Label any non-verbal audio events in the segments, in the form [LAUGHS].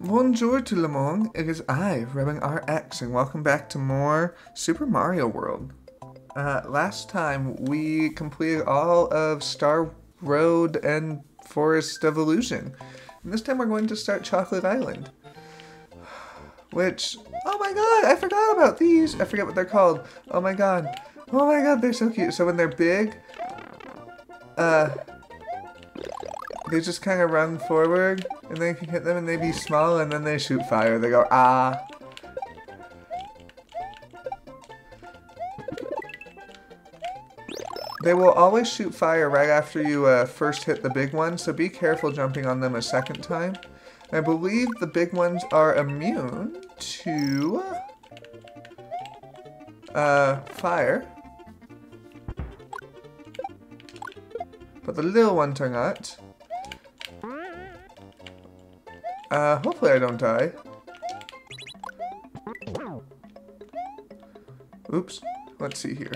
Bonjour tout le monde, it is I, RubbinRX, and welcome back to more Super Mario World. Uh, last time we completed all of Star Road and Forest of Illusion. And this time we're going to start Chocolate Island. Which, oh my god, I forgot about these. I forget what they're called. Oh my god. Oh my god, they're so cute. So when they're big, uh, they just kind of run forward and then you can hit them and they be small and then they shoot fire. They go, ah. They will always shoot fire right after you uh, first hit the big one, so be careful jumping on them a second time. I believe the big ones are immune to uh, fire. But the little ones are not. Uh, hopefully I don't die. Oops. Let's see here.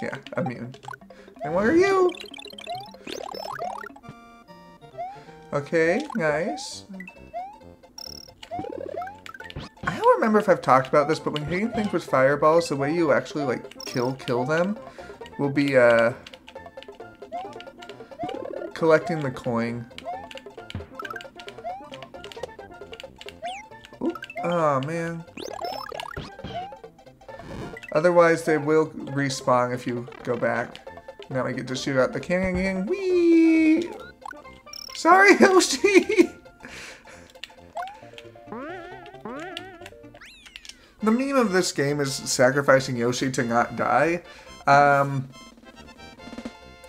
Yeah, immune. And what are you? Okay, nice. I don't remember if I've talked about this, but when hitting things with fireballs, the way you actually, like, kill, kill them will be, uh, collecting the coin. Oh, man. Otherwise, they will respawn if you go back. Now we get to shoot out the cannon again. Whee! Sorry, [LAUGHS] Yoshi! the meme of this game is sacrificing Yoshi to not die. Um,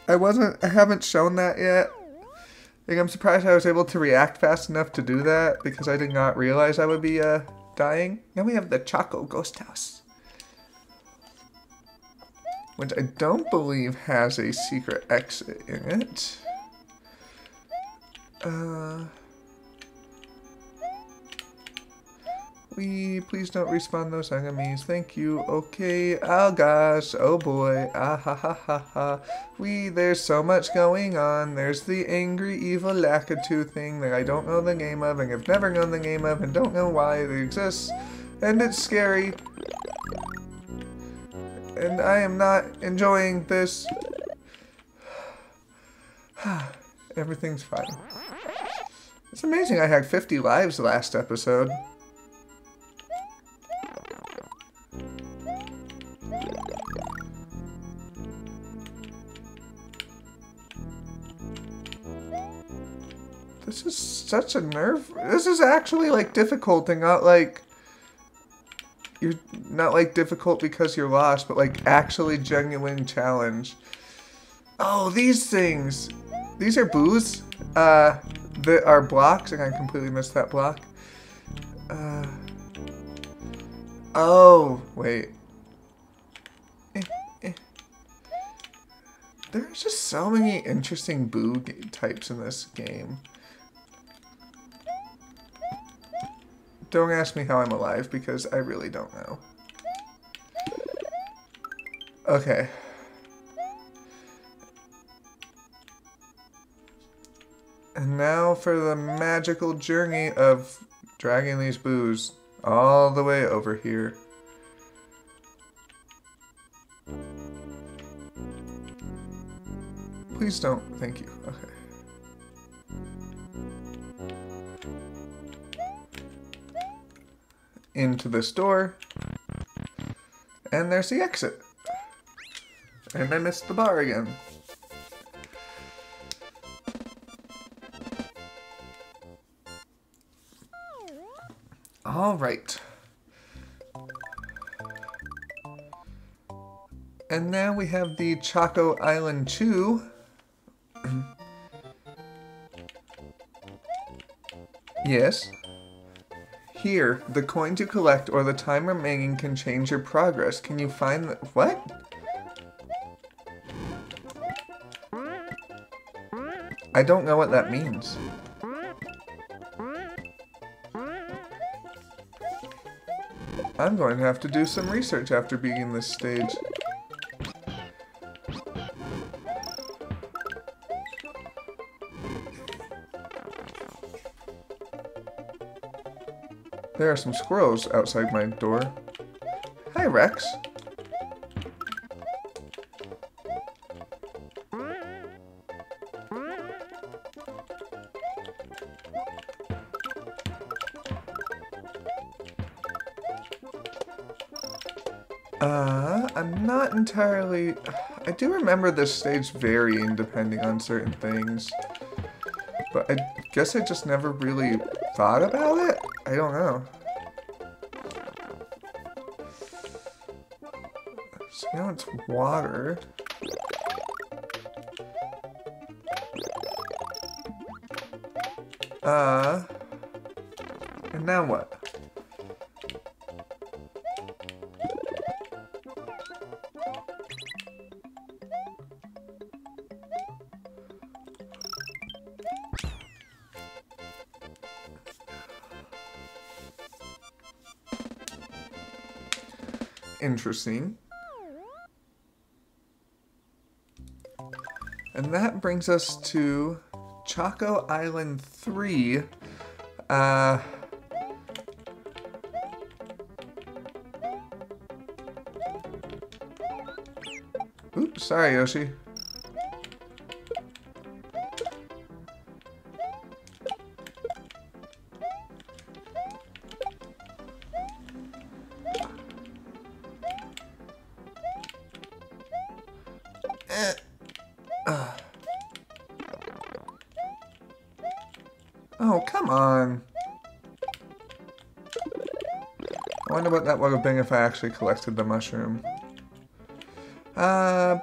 I wasn't, I haven't shown that yet. Like, I'm surprised I was able to react fast enough to do that because I did not realize I would be uh, dying. Now we have the Choco Ghost House which I don't believe has a secret exit in it. Uh, we please don't respawn those enemies. Thank you. Okay. Oh gosh. Oh boy. Ah ha ha ha ha. We there's so much going on. There's the angry evil Lakitu thing that I don't know the name of and have never known the name of and don't know why it exists. And it's scary and I am not enjoying this. [SIGHS] Everything's fine. It's amazing I had 50 lives last episode. Such a nerve. This is actually like difficult and not like you're not like difficult because you're lost, but like actually genuine challenge. Oh, these things. These are boos. Uh, that are blocks, and I completely missed that block. Uh. Oh, wait. Eh, eh. There's just so many interesting boo types in this game. Don't ask me how I'm alive because I really don't know. Okay. And now for the magical journey of dragging these boos all the way over here. Please don't. Thank you. Okay. Into this door. And there's the exit. And I missed the bar again. All right. And now we have the Choco Island 2. [CLEARS THROAT] yes. Here, the coin to collect or the time remaining can change your progress. Can you find the- what? I don't know what that means. I'm going to have to do some research after beating this stage. There are some squirrels outside my door. Hi, Rex. Uh, I'm not entirely... I do remember this stage varying depending on certain things. But I guess I just never really thought about it? I don't know. So now it's water. Uh... And now what? Interesting. And that brings us to Choco Island 3. Uh, Oops, sorry, Yoshi. On. I wonder what that would have been if I actually collected the mushroom. Ah.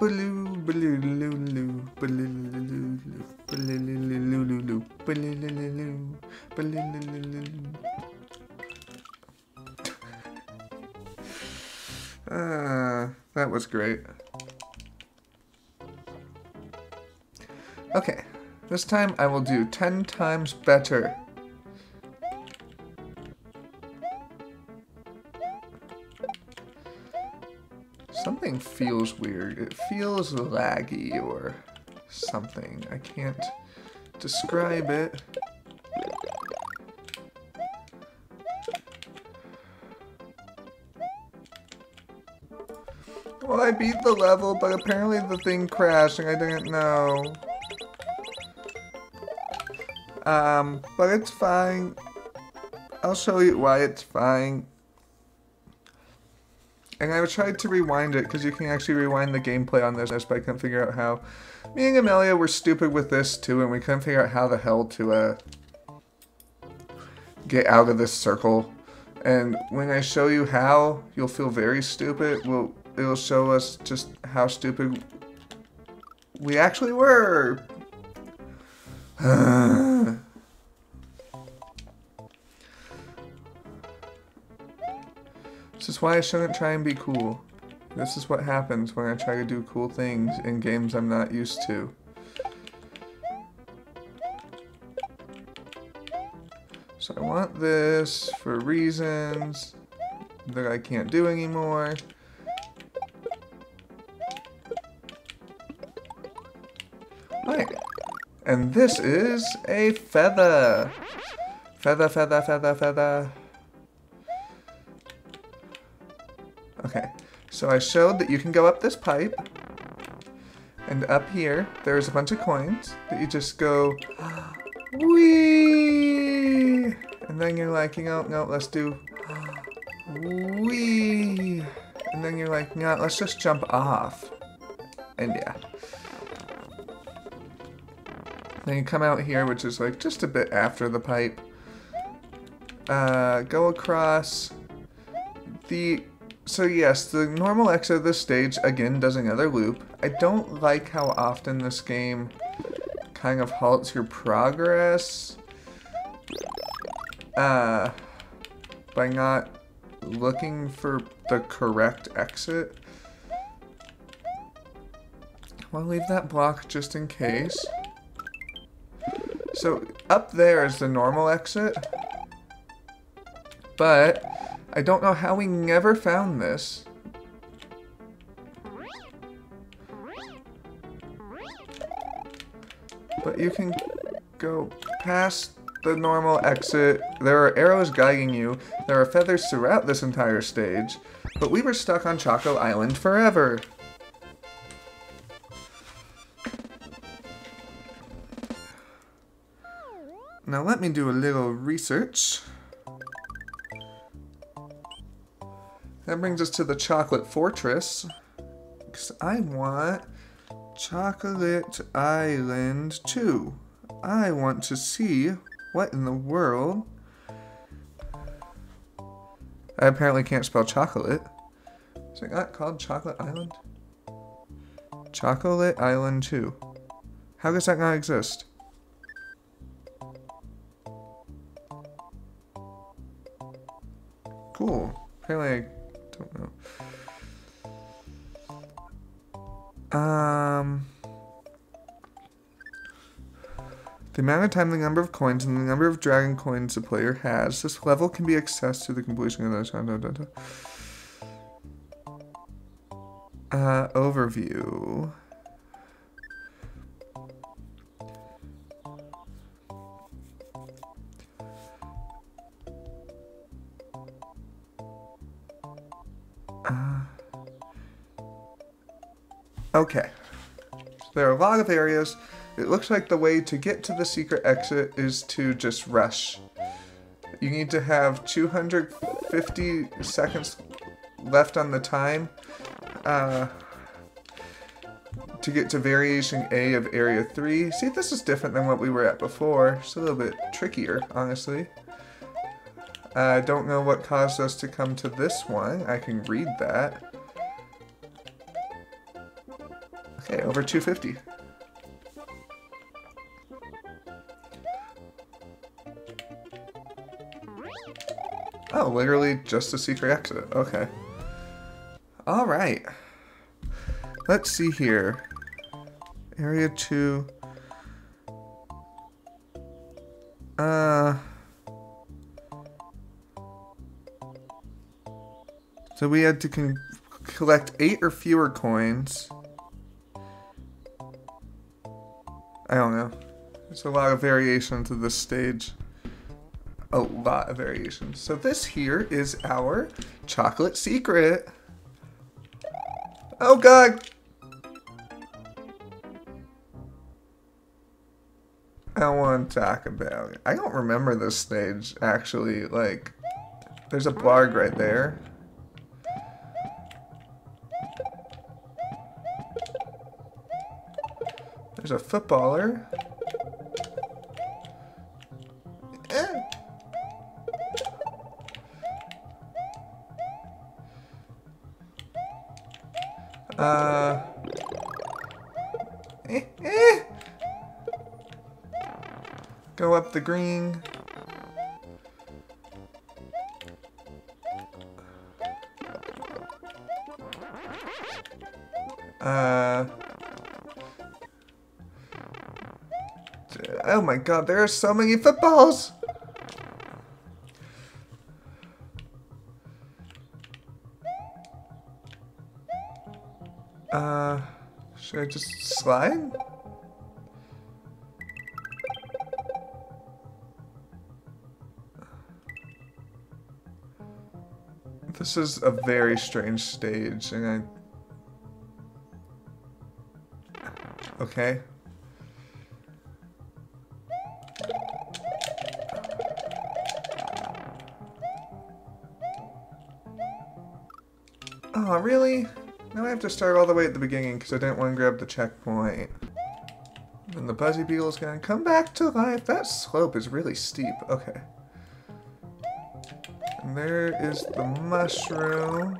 Ah, that was great. Okay, this time I will do 10 times better. Something feels weird. It feels laggy or something. I can't describe it. Well, I beat the level, but apparently the thing crashed and I didn't know. Um, but it's fine. I'll show you why it's fine. And I tried to rewind it, because you can actually rewind the gameplay on this, but I couldn't figure out how. Me and Amelia were stupid with this too, and we couldn't figure out how the hell to, uh, get out of this circle. And when I show you how, you'll feel very stupid. Well, it'll show us just how stupid we actually were. [SIGHS] [SIGHS] This is why I shouldn't try and be cool. This is what happens when I try to do cool things in games I'm not used to. So I want this for reasons that I can't do anymore. Right. And this is a feather. Feather, feather, feather, feather. Okay, so I showed that you can go up this pipe. And up here, there's a bunch of coins that you just go, wee, and then you're like, you know, no, let's do, wee, and then you're like, no, let's just jump off, and yeah. Then you come out here, which is like just a bit after the pipe. Uh, go across the so yes, the normal exit of this stage, again, does another loop. I don't like how often this game kind of halts your progress. Uh, by not looking for the correct exit. I'll leave that block just in case. So, up there is the normal exit. But, I don't know how we never found this. But you can go past the normal exit. There are arrows guiding you. There are feathers throughout this entire stage. But we were stuck on Choco Island forever. Now let me do a little research. That brings us to the Chocolate Fortress. Because I want Chocolate Island 2. I want to see what in the world. I apparently can't spell chocolate. Is it not called Chocolate Island? Chocolate Island 2. How does that not exist? The amount of time, the number of coins, and the number of dragon coins the player has. This level can be accessed through the completion of the uh, overview. Uh, okay. There are a lot of areas. It looks like the way to get to the secret exit is to just rush. You need to have 250 seconds left on the time uh, to get to variation A of area 3. See, this is different than what we were at before. It's a little bit trickier, honestly. I uh, don't know what caused us to come to this one. I can read that. Okay, over 250. Oh, literally just a secret exit. Okay. Alright. Let's see here. Area 2. Uh... So we had to collect 8 or fewer coins. I don't know. There's a lot of variation to this stage a lot of variations. So this here is our chocolate secret. Oh god! I don't want to talk about it. I don't remember this stage, actually. Like, there's a Blargg right there. There's a footballer. Uh. Eh, eh. Go up the green. Uh. Oh my god, there are so many footballs! Uh, should I just slide? This is a very strange stage, and I... Okay. Oh, really? Now I have to start all the way at the beginning because I didn't want to grab the checkpoint. And the Buzzy Beetle's gonna come back to life. That slope is really steep. Okay. And there is the mushroom.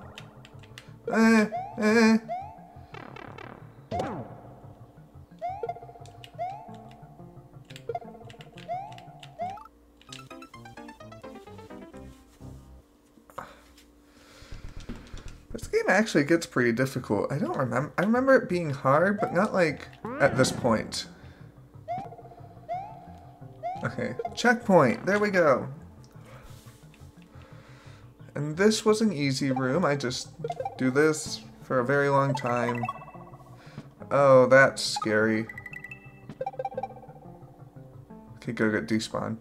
Eh, eh. Actually gets pretty difficult. I don't remember. I remember it being hard, but not like at this point. Okay, checkpoint. There we go. And this was an easy room. I just do this for a very long time. Oh, that's scary. Okay, go get despawned.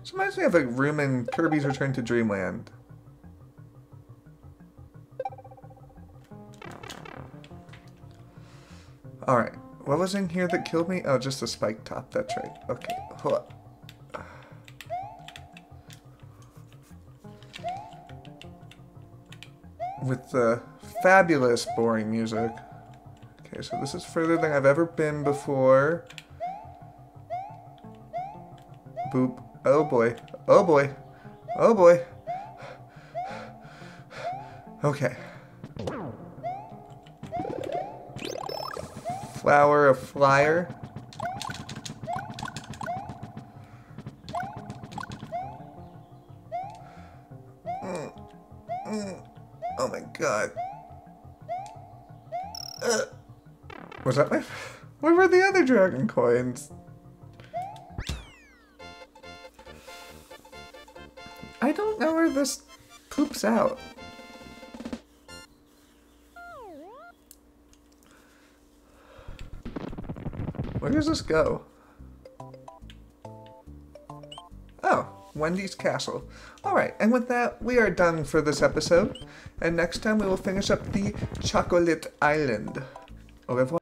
This reminds me of a room in Kirby's Return to Dreamland. Alright, what was in here that killed me? Oh, just the spike top, that's right. Okay, hold. With the fabulous boring music. Okay, so this is further than I've ever been before. Boop. Oh boy. Oh boy. Oh boy. Okay. Flower of flyer. Oh my god. Uh, was that my... Where were the other dragon coins? I don't know where this poops out. Where does this go? Oh, Wendy's Castle. Alright, and with that, we are done for this episode. And next time we will finish up the Chocolate Island. Au revoir.